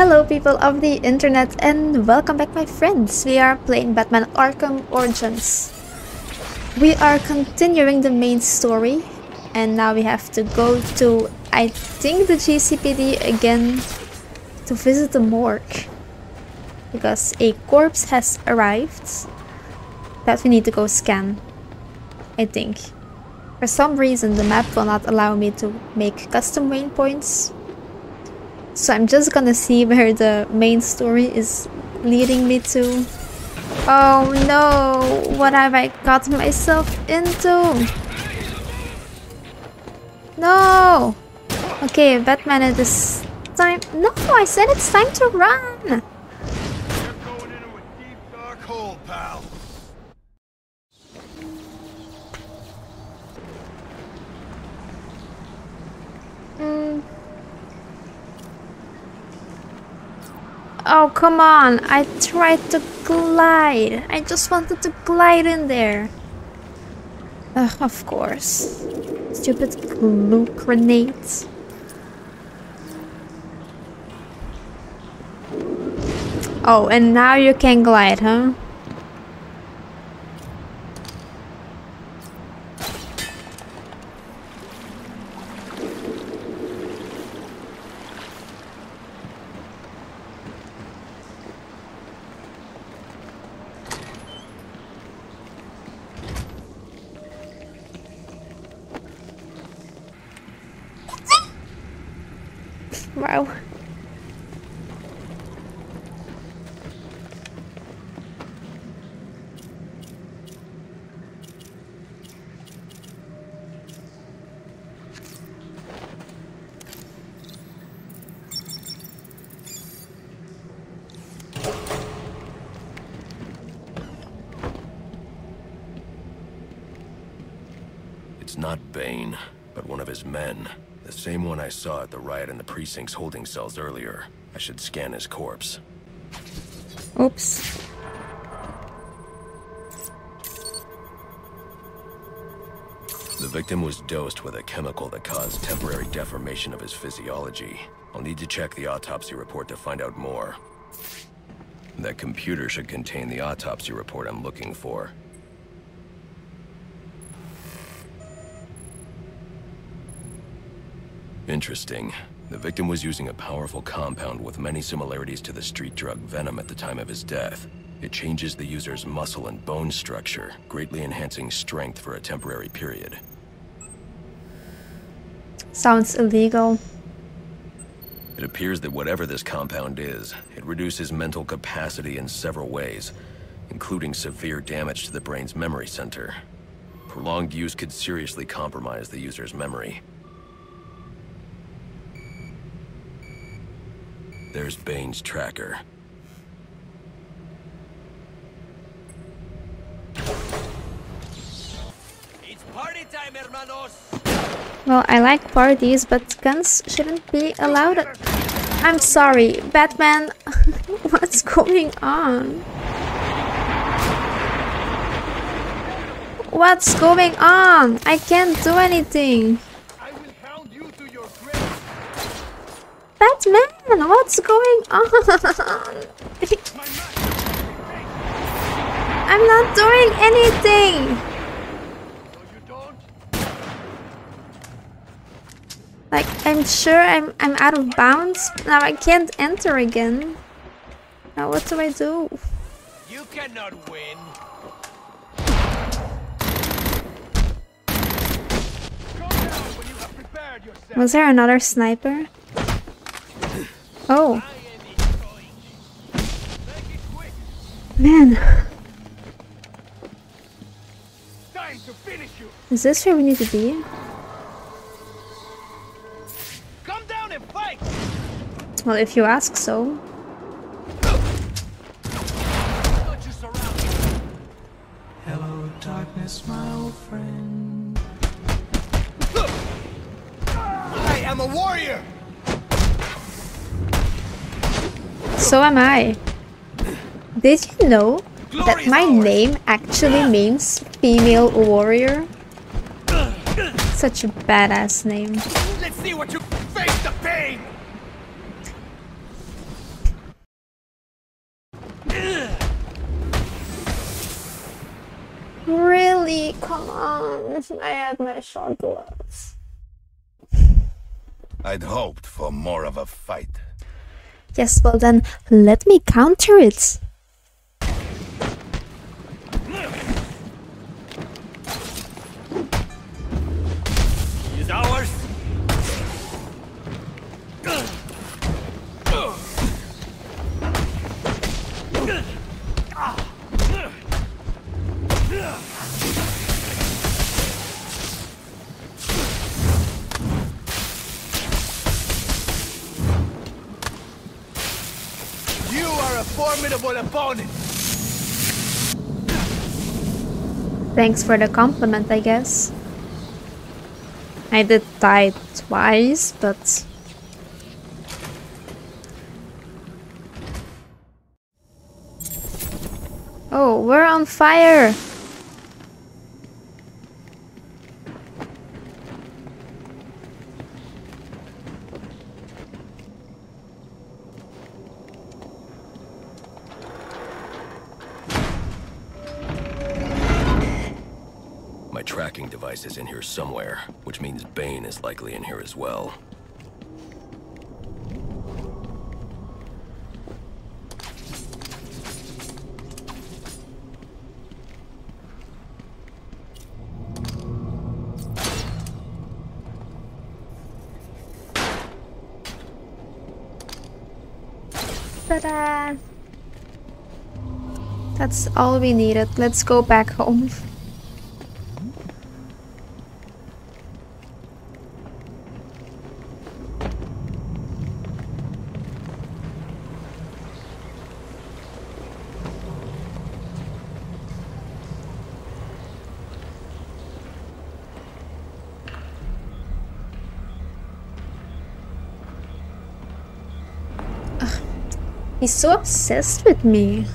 Hello people of the internet and welcome back my friends. We are playing Batman Arkham Origins. We are continuing the main story and now we have to go to, I think the GCPD again to visit the morgue. Because a corpse has arrived that we need to go scan. I think. For some reason the map will not allow me to make custom waypoints so I'm just gonna see where the main story is leading me to. Oh no! What have I got myself into? No! Okay, Batman it is time- No! I said it's time to run! Oh, come on. I tried to glide. I just wanted to glide in there. Uh, of course. Stupid glue grenades. Oh, and now you can glide, huh? Wow. It's not Bane, but one of his men. The same one I saw at the riot in the precinct's holding cells earlier. I should scan his corpse. Oops. The victim was dosed with a chemical that caused temporary deformation of his physiology. I'll need to check the autopsy report to find out more. That computer should contain the autopsy report I'm looking for. Interesting. The victim was using a powerful compound with many similarities to the street drug Venom at the time of his death. It changes the user's muscle and bone structure, greatly enhancing strength for a temporary period. Sounds illegal. It appears that whatever this compound is, it reduces mental capacity in several ways, including severe damage to the brain's memory center. Prolonged use could seriously compromise the user's memory. There's Bane's tracker. It's party time, hermanos! Well, I like parties, but guns shouldn't be allowed. I'm sorry, Batman. What's going on? What's going on? I can't do anything. I will hound you to your grave! Batman, what's going on? I'm not doing anything. No, you don't? Like, I'm sure I'm I'm out of bounds. Now I can't enter again. Now what do I do? You cannot win! Go down when you have prepared yourself! Was there another sniper? Oh, I am destroying you. Make it quick! man. Time to finish you! Is this where we need to be? Come down and fight! Well, if you ask so. Don't you surround me! Hello, darkness, my old friend. I am a warrior! So am I. Did you know that my name actually means female warrior? Such a badass name. Let's see what you face the pain. Really? Come on. I had my short gloves. I'd hoped for more of a fight. Yes, well then, let me counter it. A formidable opponent. Thanks for the compliment, I guess. I did die twice, but... Oh, we're on fire! My tracking device is in here somewhere, which means Bane is likely in here as well. That's all we needed. Let's go back home. He's so obsessed with me.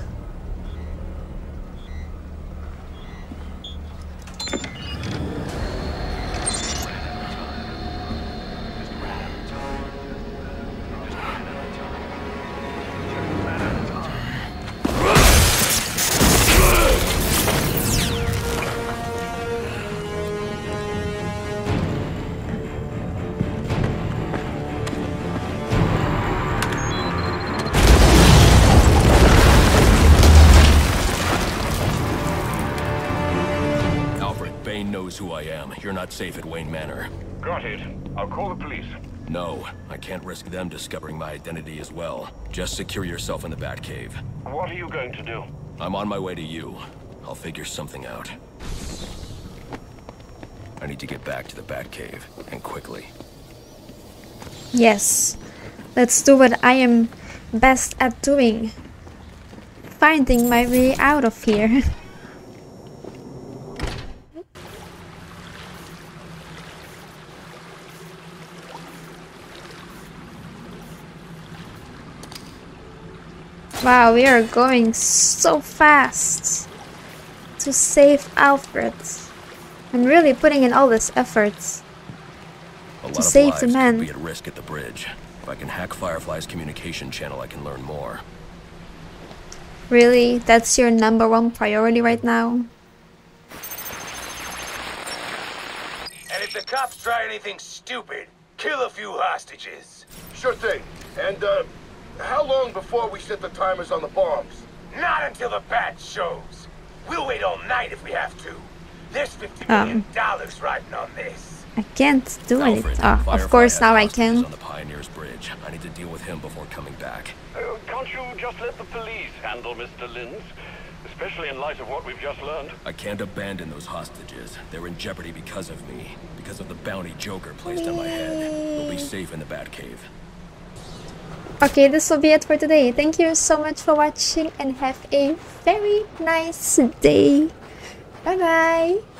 I am. You're not safe at Wayne Manor. Got it. I'll call the police. No, I can't risk them discovering my identity as well. Just secure yourself in the Batcave. What are you going to do? I'm on my way to you. I'll figure something out. I need to get back to the Batcave, and quickly. Yes. Let's do what I am best at doing. Finding my way out of here. wow, we are going so fast to save Alfred. I'm really putting in all this effort. A lot of save lives the could man. be at risk at the bridge. If I can hack Firefly's communication channel, I can learn more. Really? That's your number one priority right now? And if the cops try anything stupid, kill a few hostages. Sure thing. And, uh, how long before we set the timers on the bombs? Not until the bat shows. We'll wait all night if we have to. There's fifty Um. million dollars riding on this. I can't do Alfred, anything. Oh, of course now I hostages can. On the Pioneers Bridge. I need to deal with him before coming back. Uh, can't you just let the police handle Mr. Lynns? Especially in light of what we've just learned. I can't abandon those hostages. They're in jeopardy because of me. Because of the bounty Joker placed on my head. They'll be safe in the Batcave. Okay, this will be it for today. Thank you so much for watching and have a very nice day. Bye bye.